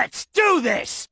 Let's do this!